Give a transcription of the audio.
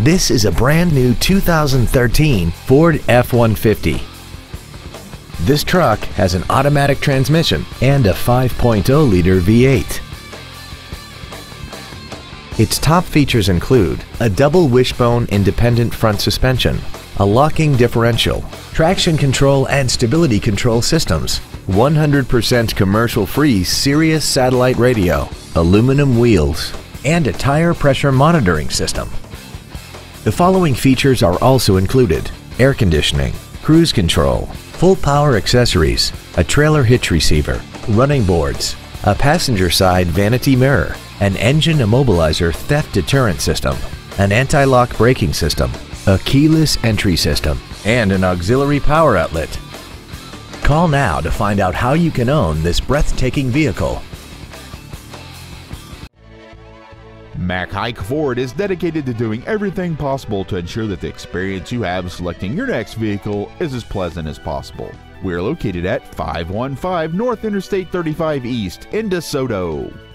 This is a brand new 2013 Ford F-150. This truck has an automatic transmission and a 5.0-liter V8. Its top features include a double wishbone independent front suspension, a locking differential, traction control and stability control systems, 100% commercial-free Sirius satellite radio, aluminum wheels, and a tire pressure monitoring system. The following features are also included air conditioning, cruise control, full power accessories, a trailer hitch receiver, running boards, a passenger side vanity mirror, an engine immobilizer theft deterrent system, an anti-lock braking system, a keyless entry system, and an auxiliary power outlet. Call now to find out how you can own this breathtaking vehicle. Mac Haik Ford is dedicated to doing everything possible to ensure that the experience you have selecting your next vehicle is as pleasant as possible. We are located at 515 North Interstate 35 East in DeSoto.